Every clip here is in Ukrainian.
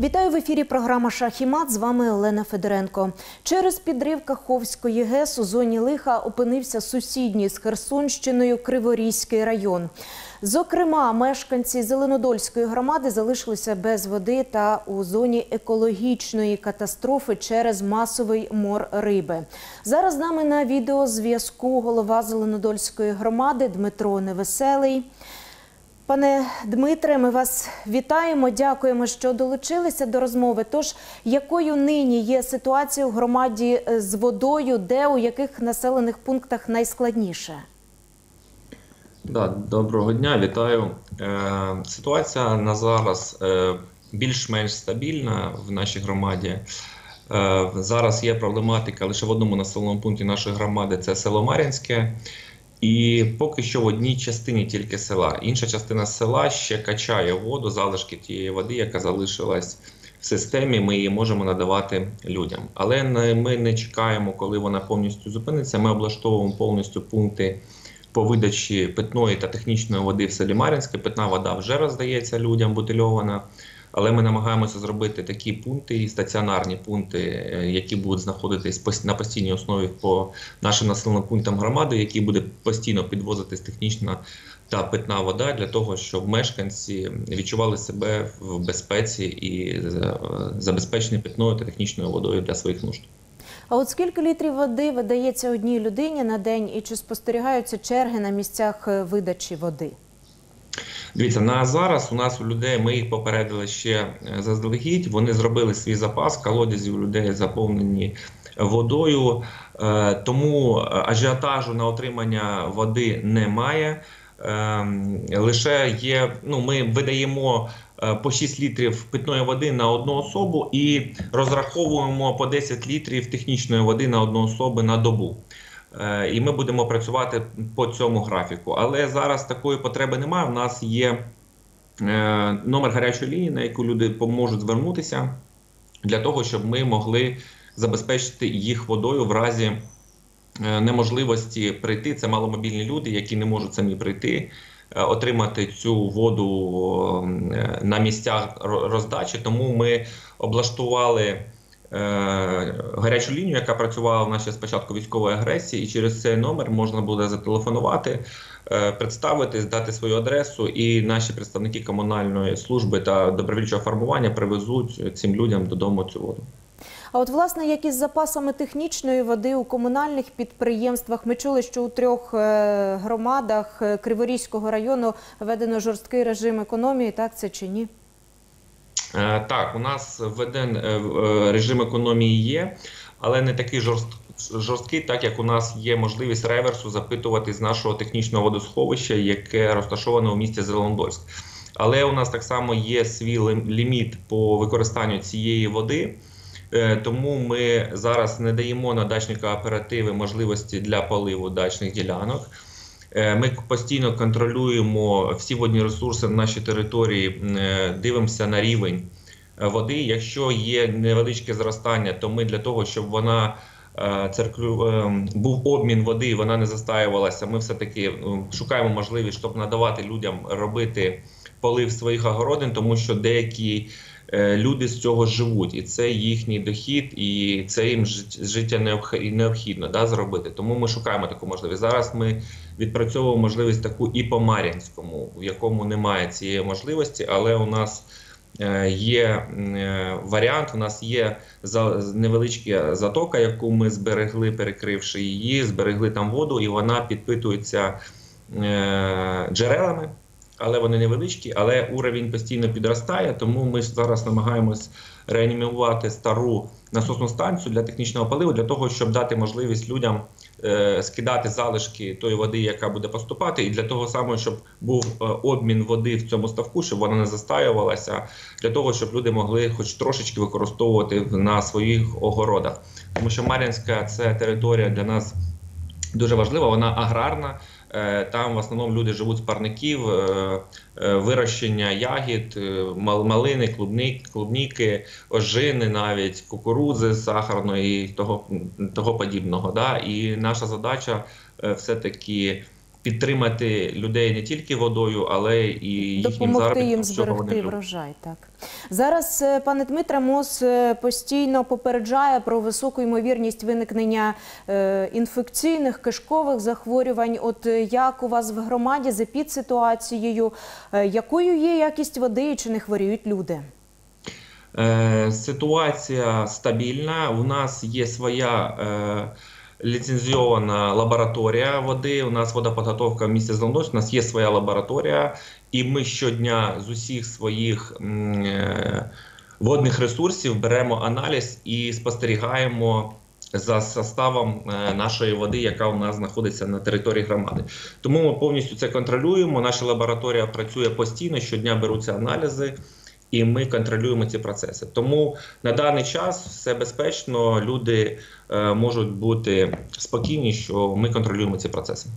Вітаю в ефірі. Програма «Шах і мат». З вами Олена Федоренко. Через підрив Каховської ГЕС у зоні лиха опинився сусідній з Херсонщиною Криворізький район. Зокрема, мешканці Зеленодольської громади залишилися без води та у зоні екологічної катастрофи через масовий мор риби. Зараз з нами на відеозв'язку голова Зеленодольської громади Дмитро Невеселий. Пане Дмитре, ми вас вітаємо. Дякуємо, що долучилися до розмови. Тож, якою нині є ситуація у громаді з водою, де у яких населених пунктах найскладніше? Да, доброго дня, вітаю. Е, Ситуація на зараз е, більш-менш стабільна в нашій громаді. Е, Зараз є проблематика лише в одному населеному пункті нашої громади це село Мар'їнське. І поки що в одній частині тільки села. Інша частина села ще качає воду, залишки тієї води, яка залишилась в системі. Ми її можемо надавати людям. Але ми не чекаємо, коли вона повністю зупиниться. Ми облаштовуємо повністю пункти по видачі питної та технічної води в селі Мар'їнське. Питна вода вже роздається людям бутильована. Але ми намагаємося зробити такі пункти і стаціонарні пункти, які будуть знаходитись на постійній основі по нашим населеним пунктам громади, які буде постійно підвозитись технічна та питна вода для того, щоб мешканці відчували себе в безпеці і забезпечені питною та технічною водою для своїх нужд. А от скільки літрів води видається одній людині на день, і чи спостерігаються черги на місцях видачі води? Дивіться, на зараз у нас у людей ми їх попередили ще заздалегідь. Вони зробили свій запас, колодязі у людей заповнені водою, тому ажіотажу на отримання води немає. Лише є, ну ми видаємо по 6 літрів питної води на одну особу і розраховуємо по 10 літрів технічної води на одну особу на добу. І ми будемо працювати по цьому графіку. Але зараз такої потреби немає. У нас є номер гарячої лінії, на яку люди можуть звернутися для того, щоб ми могли забезпечити їх водою в разі неможливості прийти. Це маломобільні люди, які не можуть самі прийти, отримати цю воду на місцях роздачі. Тому ми облаштували. Гарячу лінію, яка працювала в нас спочатку військової агресії, і через цей номер можна буде зателефонувати, представитись, дати свою адресу, і наші представники комунальної служби та добровільчого формування привезуть цим людям додому цю воду. А от власне, як із запасами технічної води у комунальних підприємствах, ми чули, що у трьох громадах Криворізького району введено жорсткий режим економії. Так це чи ні? Так, у нас введен режим економії є, але не такий жорсткий, Жорсткий, так як у нас є можливість реверсу запитувати з нашого технічного водосховища, яке розташоване у місті Зеленодольськ. Але у нас так само є свій ліміт по використанню цієї води. Тому ми зараз не даємо на дачні кооперативи можливості для поливу дачних ділянок. Ми постійно контролюємо всі водні ресурси на нашій території, дивимося на рівень води. Якщо є невеличке зростання, то ми для того, щоб вона був обмін води, вона не застаювалася. Ми все таки шукаємо можливість, щоб надавати людям робити полив своїх огородин, тому що деякі люди з цього живуть, і це їхній дохід, і це їм життя необхідно да, зробити. Тому ми шукаємо таку можливість. Зараз ми відпрацьовуємо можливість таку і по Мар'їнському, в якому немає цієї можливості, але у нас є варіант. У нас є невеличка затока, яку ми зберегли, перекривши її, зберегли там воду, і вона підпитується джерелами але вони невеличкі, але уровень постійно підростає. Тому ми зараз намагаємось реанімувати стару насосну станцію для технічного паливу, для того, щоб дати можливість людям е, скидати залишки тої води, яка буде поступати, і для того самого, щоб був обмін води в цьому ставку, щоб вона не застаювалася, для того, щоб люди могли, хоч трошечки використовувати на своїх огородах, тому що Мар'їнська це територія для нас дуже важлива, вона аграрна. Там в основному люди живуть з парників, вирощення ягід, малини, клубники, клубніки, ожини, навіть кукурудзи сахарної і того того подібного. Да? І наша задача все-таки підтримати людей не тільки водою, але і їхнім допомогти їм зберегти врожай. Так зараз е, пане Дмитре МОЗ е, постійно попереджає про високу ймовірність виникнення е, інфекційних кишкових захворювань. От як у вас в громаді за підситуацією, якою є якість води і чи не хворіють люди? Ситуація стабільна. У нас є своя ліцензійована лабораторія води. У нас водоподготовка в місті Зеленодольськ, У нас є своя лабораторія, і ми щодня з усіх своїх е, водних ресурсів беремо аналіз і спостерігаємо. За составом е, нашої води, яка у нас знаходиться на території громади, тому ми повністю це контролюємо. Наша лабораторія працює постійно, щодня беруться аналізи, і ми контролюємо ці процеси. Тому на даний час все безпечно. Люди е, можуть бути спокійні, що ми контролюємо ці процеси.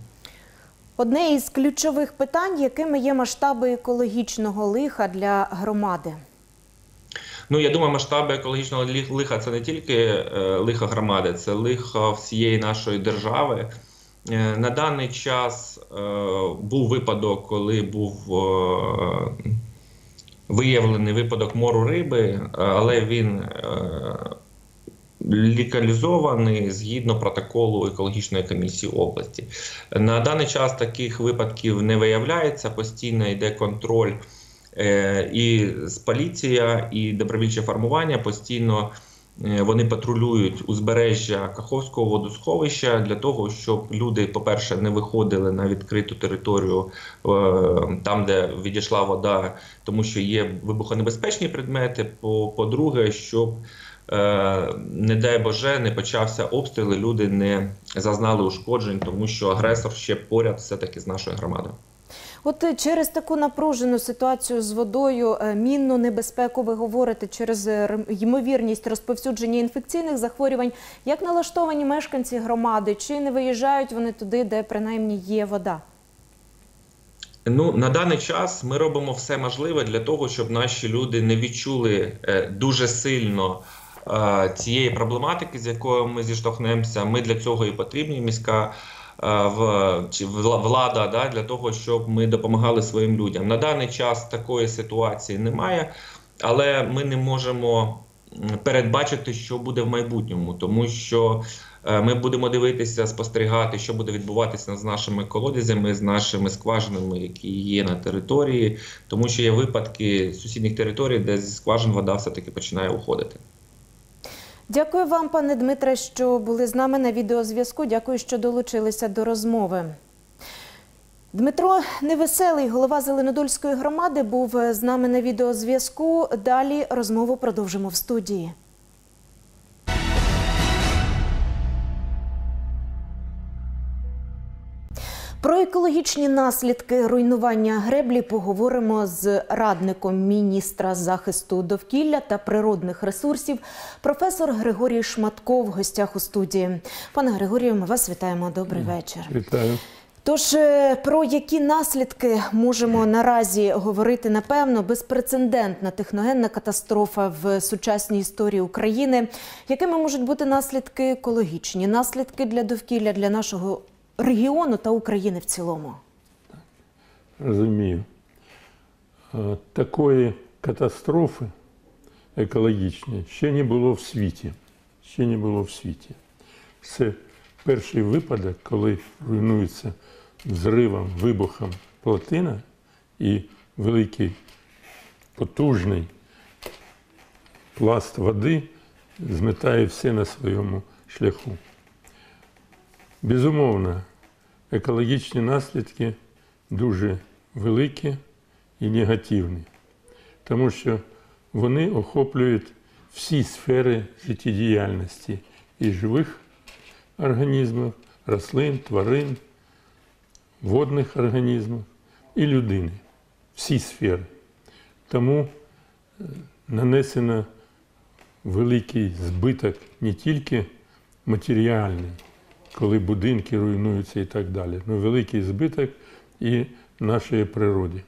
Одне із ключових питань, якими є масштаби екологічного лиха для громади. Ну я думаю, масштаби екологічного лиха це не тільки е, лихо громади, це лихо всієї нашої держави. Е, на даний час е, був випадок, коли був е, виявлений випадок мору риби, е, але він е, лікалізований згідно протоколу екологічної комісії області. На даний час таких випадків не виявляється. Постійно йде контроль е, і з поліція, і добровільче формування постійно. Е, Вони патрулюють узбережжя Каховського водосховища для того, щоб люди, по-перше, не виходили на відкриту територію е, там, де відійшла вода, тому що є вибухонебезпечні предмети. По- По-друге, щоб е, не дай Боже, не почався обстріл, люди не зазнали ушкоджень, тому що агресор ще поряд все-таки з нашою громадою. От е, через таку напружену ситуацію з водою, е, мінну небезпеку ви говорите через е, ймовірність розповсюдження інфекційних захворювань. Як налаштовані мешканці громади? Чи не виїжджають вони туди, де принаймні є вода? Ну на даний час ми робимо все можливе для того, щоб наші люди не відчули дуже сильно цієї проблематики, з якою ми зіштовхнемося. Ми для цього і потрібні міська в чи влада, да, для того, щоб ми допомагали своїм людям. На даний час такої ситуації немає, але ми не можемо передбачити, що буде в майбутньому, тому що Е, Ми будемо дивитися, спостерігати, що буде відбуватися з нашими колодязями, з нашими скважинами, які є на території, тому що є випадки сусідніх територій, де зі скважин вода все-таки починає уходити. Дякую вам, пане Дмитре, що були з нами на відеозв'язку. Дякую, що долучилися до розмови. Дмитро Невеселий, голова Зеленодольської громади, був з нами на відеозв'язку. Далі розмову продовжимо в студії. Про екологічні наслідки руйнування греблі поговоримо з радником міністра захисту довкілля та природних ресурсів, професор Григорій Шматко в гостях у студії. Пане Григорію, ми вас вітаємо. Добрий вечір. Вітаю. Тож е, про які наслідки можемо наразі говорити напевно безпрецедентна техногенна катастрофа в сучасній історії України. Якими можуть бути наслідки екологічні, наслідки для довкілля для нашого регіону та України в цілому? Розумію. Е, Такої катастрофи екологічної ще не було в світі. Ще не було в світі. Це перший випадок, коли руйнується взривом, вибухом плотина і великий потужний пласт води зметає все на своєму шляху. Безумовно, екологічні наслідки дуже великі і негативні, тому що вони охоплюють всі сфери життєдіяльності і живих організмів, рослин, тварин, водних організмів і людини. Всі сфери. Тому е, нанесено великий збиток не тільки матеріальний, коли будинки руйнуються і так далі, але великий збиток і нашої природі.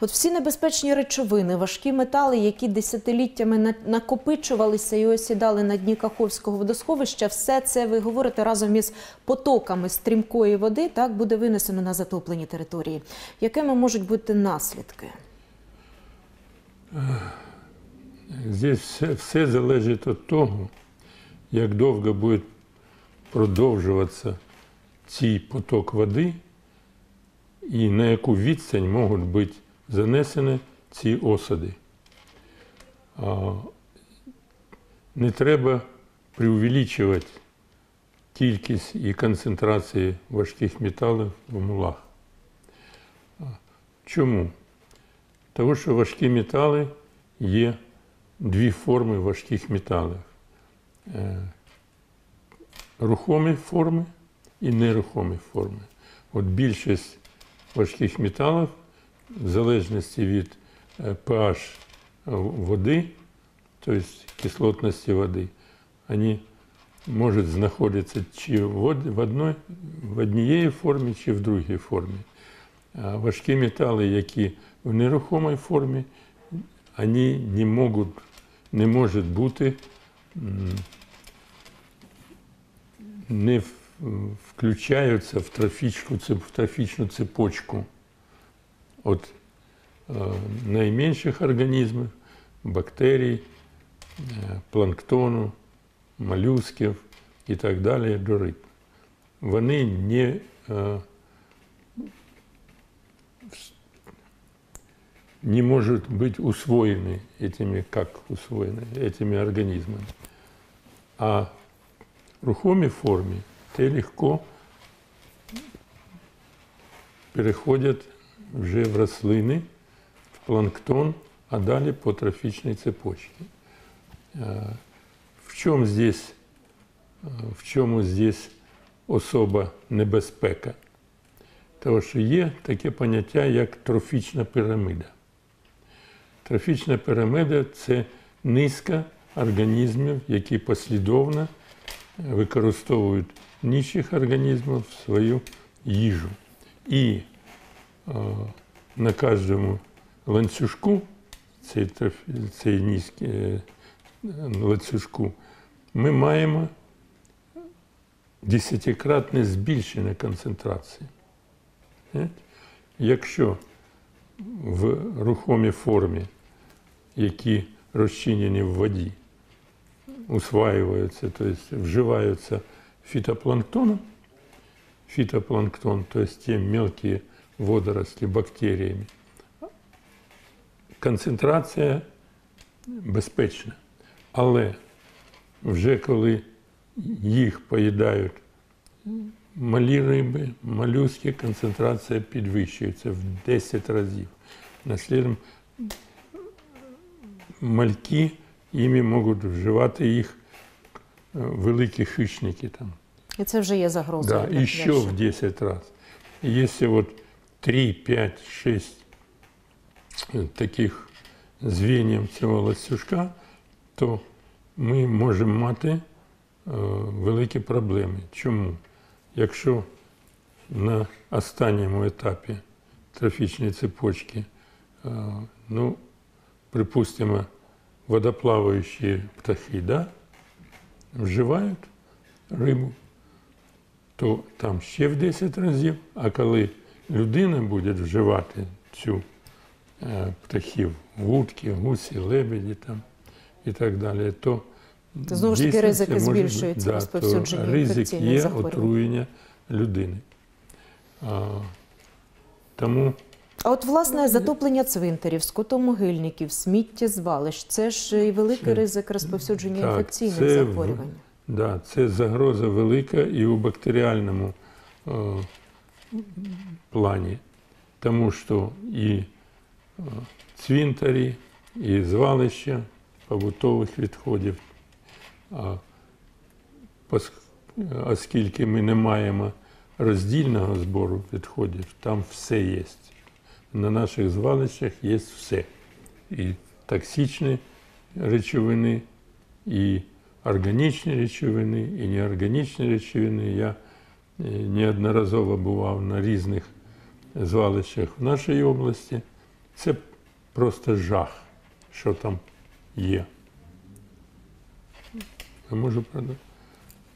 От всі небезпечні речовини, важкі метали, які десятиліттями накопичувалися і осідали на дні Каховського водосховища, все це ви говорите разом із потоками стрімкої води, так буде винесено на затоплені території. Якими можуть бути наслідки? Здесь все, все залежить від того, як довго буде продовжуватися цей поток води і на яку відстань можуть бути занесені ці осади. Не треба преувеличувати кількість і концентрацію важких металів в мулах. Чому? Тому що важкі метали є дві форми важких металів. Рухомі форми і нерухомі форми. От більшість важких металів, в залежності від е, pH води, тобто кислотності води, вони можуть знаходитися чи в од- в одной, в однієї формі, чи в другій формі. А важкі метали, які в нерухомій формі, вони не можуть, не можуть бути не в- включаються в трофічну, цеп- в трофічну цепочку від е, найменших організмів, бактерій, е, планктону, молюсків і так далі до риб. Вони не е, не может быть усвоены этими, как усвоены этими организмами. А в рухомій формі те легко переходять вже в рослини, в планктон, а далі по трофічній цепочці. Е, В чому здесь, е, в чому здесь особа небезпека? Тому що є таке поняття, як трофічна пірамида. Трофічна пірамида це низка організмів, які послідовно використовують нижчих організмів в свою їжу. І е, на кожному ланцюжку, цей, цей низький е, ланцюжку, ми маємо десятикратне збільшення концентрації. Е? Якщо в рухомій формі, які розчинені в воді, усваюються, тобто вживаються фітопланктоном, фітопланктон, тобто ті мелкі водорослі бактеріями, концентрація безпечна. Але вже коли їх поїдають малі риби, молюски, концентрація підвищується в 10 разів. Наслідом мальки, їми можуть вживати їх е, великі хищники там. І це вже є загрозою. Да, еще в 10 раз. Если вот 3, 5, 6 таких звеньев цього ланцюжка, то ми можемо мати е, великі проблеми. Чому? Якщо на останньому етапі трофічної цепочки, е, ну, припустимо, водоплаваючі птахи, да, вживають рибу, то там ще в 10 разів. А коли людина буде вживати цю е, птахів, вудки, гусі, лебеді там і так далі, то То знову ж таки ризики збільшуються розповсюдження Ризик є отруєння людини. А, тому А от власне затоплення цвинтарів, скотомогильників, сміттєзвалищ це ж і великий Це- ризик розповсюдження так, інфекційних це захворювань. Да, це загроза велика і у бактеріальному е, плані, тому що і е, цвинтарі, і звалища побутових відходів. А оскільки ми не маємо роздільного збору відходів, там все є. На наших звалищах є все. І токсичні речовини, і органічні речовини, і неорганічні речовини. Я е, неодноразово бував на різних звалищах в нашій області, Це просто жах, що там є. Я можу продати,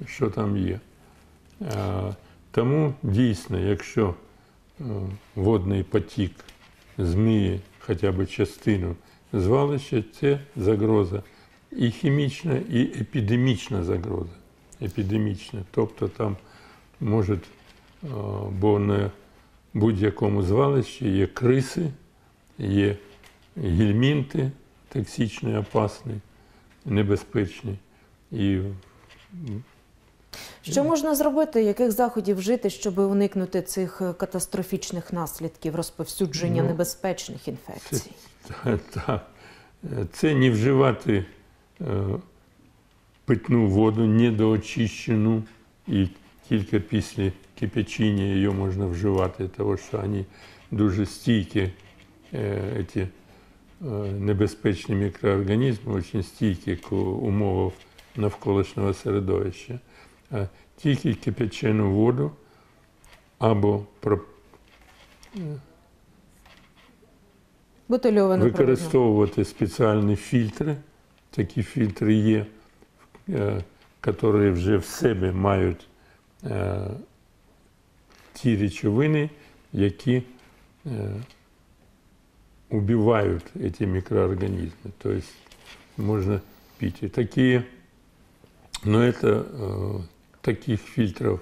що там є. Тому дійсно, якщо е, водний потік зміє хоча б частину звалища, це загроза і хімічна, і епідемічна загроза. Епідемічна. Тобто там може, е, бо на будь-якому звалищі є криси, є гельмінти токсичні, опасні, небезпечні. І Що можна зробити, яких заходів вжити, щоб уникнути цих е, катастрофічних наслідків розповсюдження Ну, небезпечних інфекцій? Та- та. Е, Це не вживати е, питну воду недоочищену і тільки після кипячення її можна вживати, тому що вони дуже стійкі, е, ці, е, небезпечні мікроорганізми, дуже стійкі к умовам навколишнього середовища. А тільки кипячену воду або про Бутильовану природну. використовувати спеціальні фільтри. Такі фільтри є, е, які вже в себе мають е, ті речовини, які е, убивають ці мікроорганізми. Тобто можна пити. Такі, но это, е, таких фільтрів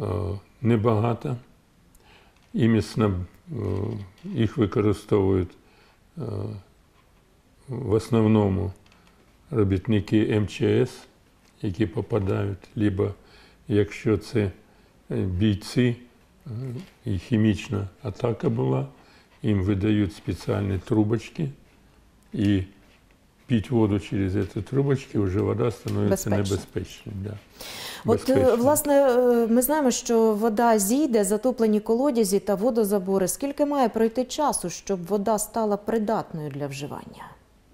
е, небагато. Імісно їх використовують е, в основному робітники МЧС, які попадають, либо якщо це е, бійці е, і хімічна атака була, їм видають спеціальні трубочки і піть воду через ці трубочки, вже вода становиться Безпечно. небезпечною. Да. От, е, власне, е, ми знаємо, що вода зійде, затоплені колодязі та водозабори. Скільки має пройти часу, щоб вода стала придатною для вживання?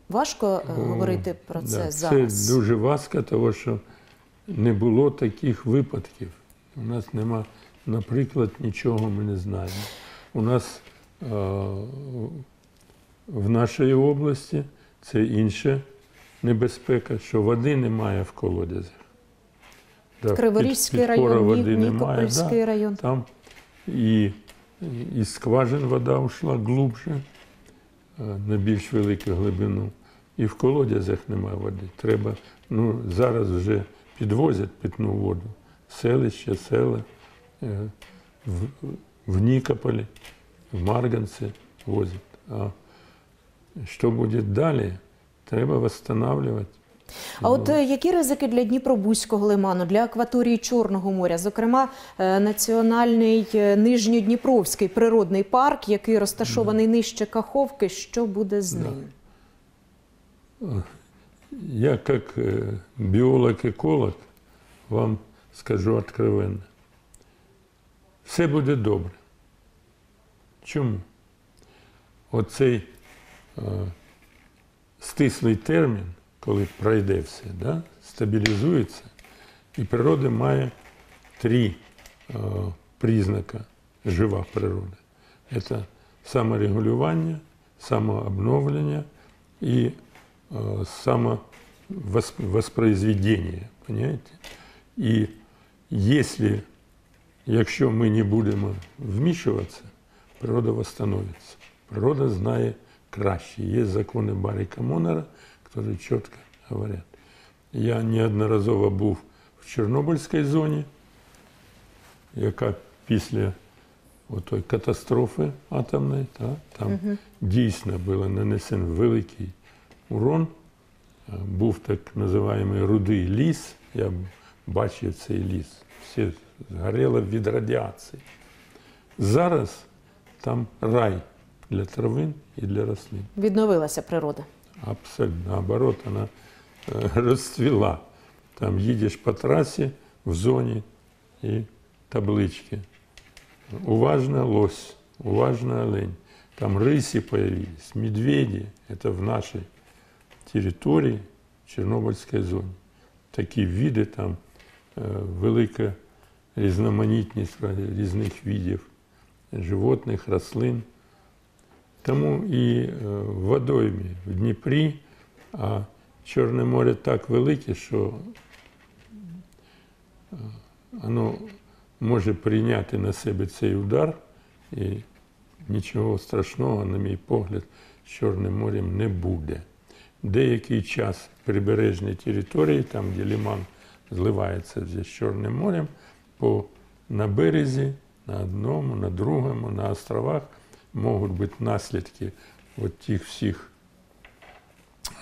Важко е, говорити про це Да, зараз. Це дуже важко, тому що не було таких випадків. У нас нема, наприклад, нічого ми не знаємо. У нас е, в нашій області це інша небезпека, що води немає в колодязях. Да, Криворізький під- район, води немає, Нікопольський да. район. Там і із скважин вода йшла глубже, е, на більш велику глибину. І в колодязях немає води. Треба, ну, зараз вже підвозять питну воду. Селища, села, е, в, в Нікополі, в Марганці возять. А що буде далі, треба встановлювати. А от е, які ризики для Дніпробузького лиману, для акваторії Чорного моря? Зокрема, е, національний е, Нижньодніпровський природний парк, який розташований нижче Каховки. Що буде з ним? Я э, біолог-еколог вам скажу откровенно. Все буде добре. Чому? Оцей стислий термін, коли пройде все, да, стабілізується, і природа має три е, признака жива природа. Це саморегулювання, самообновлення і э, самовоспроизведение, понимаете? І если, якщо ми не будемо вмішуватися, природа восстановиться. Природа знає краще. Є закони Баріка Монера, які чітко говорять. Я неодноразово був в Чорнобильській зоні, яка після отої катастрофи атомної, та, там дійсно було нанесено великий урон. Був так називаємий рудий ліс. Я бачив цей ліс. Все згоріло від радіації. Зараз там рай для травин і для рослин. Відновилася природа. Абсолютно наоборот, она э, расцвела. Там едешь по трассе в зоне и таблички. Уважно лось, уважно олень. Там рыси появились, медведи. Это в нашей территории, Чернобыльской зоне. Такі види там е, велика різноманітність різних видів животних, рослин. Тому і е, в водоймі в Дніпрі, а Чорне море так велике, що е, воно може прийняти на себе цей удар, і нічого страшного, на мій погляд, з Чорним морем не буде. Деякий час прибережні території, там, де ліман зливається вже з Чорним морем, по, на березі, на одному, на другому, на островах можуть бути наслідки от тих всіх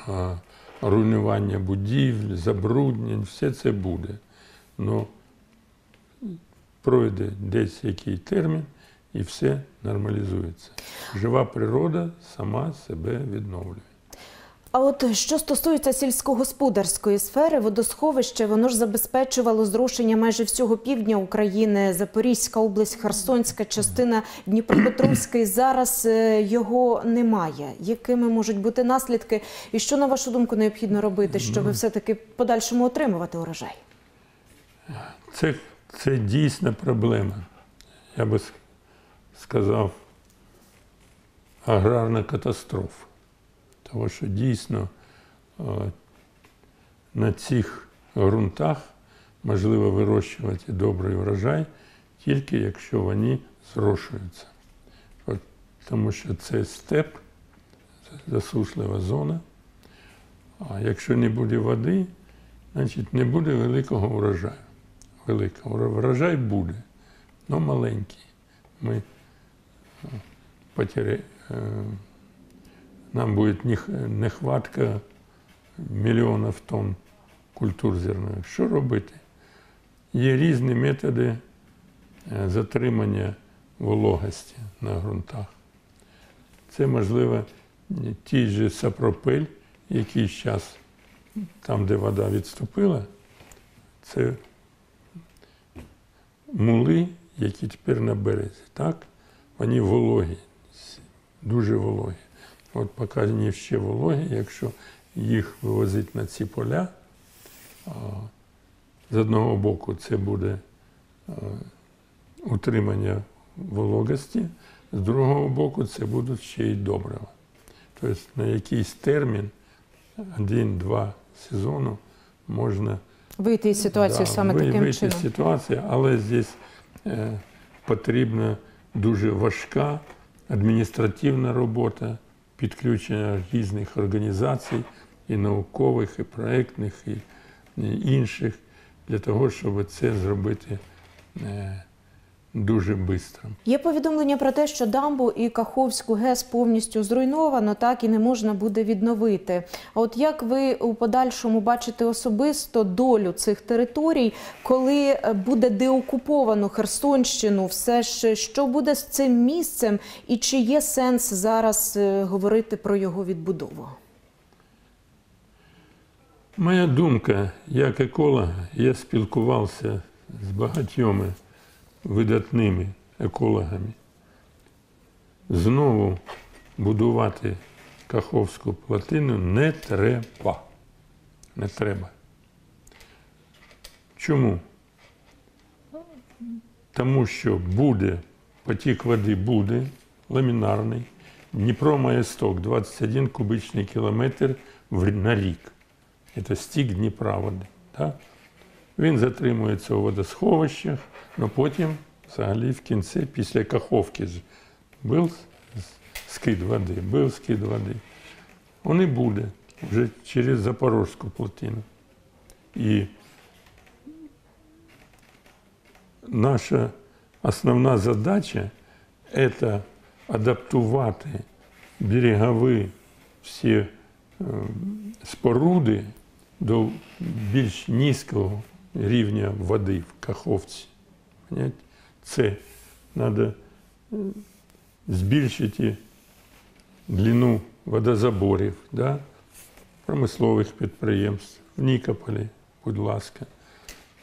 а, руйнування будівель, забруднень, все це буде. Но пройде десь який термін і все нормалізується. Жива природа сама себе відновлює. А от що стосується сільськогосподарської сфери, водосховище воно ж забезпечувало зрушення майже всього півдня України, Запорізька область, Херсонська частина Дніпропетровської. Зараз е, його немає. Якими можуть бути наслідки? І що на вашу думку необхідно робити, щоб все-таки в подальшому отримувати урожай? Це, це дійсна проблема. Я би сказав, аграрна катастрофа. Тому що дійсно е, на цих ґрунтах можливо вирощувати добрий врожай, тільки якщо вони зрошуються. Тому що це степ, засушлива зона. А якщо не буде води, значить не буде великого врожаю. Великого Вро- врожай буде, але маленький. Ми е, потери, е, нам буде нехватка мільйонів тонн культур зернових. Що робити? Є різні методи е, затримання вологості на ґрунтах. Це можливо ті ж сапропель, який зараз там, де вода відступила, це мули, які тепер на березі, так? Вони вологі, дуже вологі. От поки вони ще вологі, якщо їх вивозити на ці поля, з одного боку це буде утримання вологості, з другого боку це будуть ще й добрива. Тобто на якийсь термін, один-два сезону, можна Вийти із ситуації Да, саме таким вийти з чином. ситуації, але здесь е, потрібна дуже важка адміністративна робота, підключення різних організацій, і наукових, і проєктних, і, інших, для того, щоб це зробити е, дуже швидко. Є повідомлення про те, що дамбу і Каховську ГЕС повністю зруйновано, так і не можна буде відновити. А от як ви у подальшому бачите особисто долю цих територій, коли е, буде деокуповано Херсонщину, все ж що буде з цим місцем, і чи є сенс зараз е, говорити про його відбудову? Моя думка, як еколога, я спілкувався з багатьома видатними екологами. Знову будувати Каховську плотину не треба. Не треба. Чому? Тому що буде, потік води буде ламінарний. Дніпро має сток 21 кубичний кілометр на рік. Це стік Дніпра води. Так? Він затримується у водосховищах, але потім, взагалі, в кінці, після Каховки був скид води, був скид води. Он і буде вже через Запорозьку плотину. І наша основна задача це адаптувати берегові всі е, споруди до більш низького рівня води в Каховці. Це треба збільшити длину водозаборів да? промислових підприємств в Нікополі, будь ласка,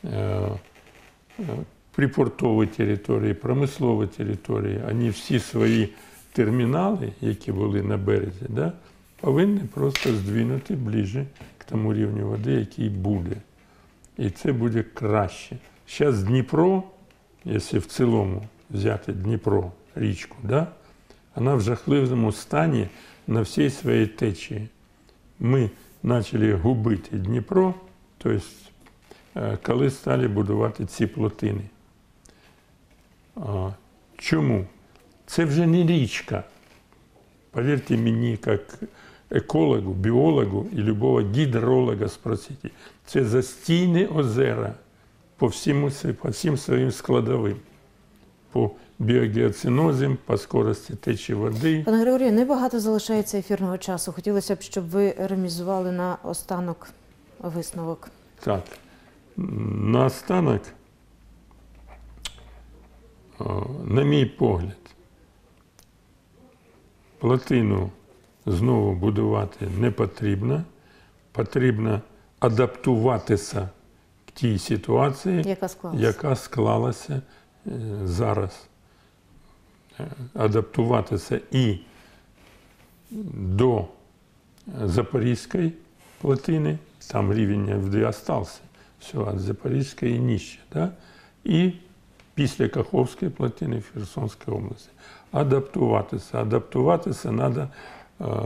Е, е, припортові території, промислові території, вони всі свої термінали, які були на березі, да? повинні просто здвинути ближче к тому рівню води, який буде. І це буде краще. Зараз Дніпро, якщо в цілому взяти Дніпро, річку, да, она в жахливому стані на всій своїй течії. Ми почали губити Дніпро, тобто, е, коли стали будувати ці плотини. Чому? Це вже не річка. Повірте мені, як екологу, біологу і любого гідролога спросите, це застійні озера по всім, по всім своїм складовим, по біогеоцинозам, по скорості течі води. Пане Григорію, небагато залишається ефірного часу. Хотілося б, щоб ви ремізували на останок висновок. Так, наостанок, о, на мій погляд, плотину знову будувати не потрібно. Потрібно адаптуватися к тій ситуації, Яка склалася? яка склалася е, зараз. Е, Адаптуватися і до Запорізької плотини, там рівень ФД остався, все, від Запорізької і нижче, да? і після Каховської плотини в Херсонській області. Адаптуватися. Адаптуватися треба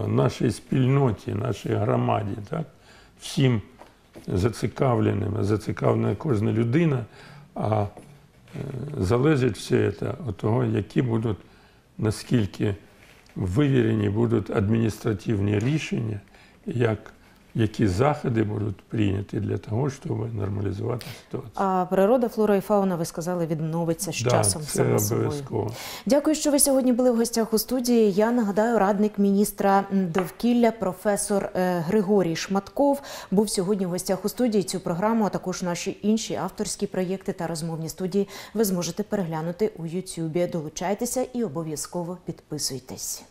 нашій спільноті, нашій громаді, так? всім зацікавленим, зацікавлена кожна людина, а е, залежить все це від того, які будуть, наскільки вивірені будуть адміністративні рішення, як, які заходи будуть прийняті для того, щоб нормалізувати ситуацію. А природа, флора і фауна, ви сказали, відновиться з Да, часом це обов'язково. Дякую, що ви сьогодні були в гостях у студії. Я нагадаю, радник міністра довкілля, професор е, Григорій Шматков був сьогодні в гостях у студії. Цю програму, а також наші інші авторські проєкти та розмовні студії ви зможете переглянути у Ютубі. Долучайтеся і обов'язково підписуйтесь.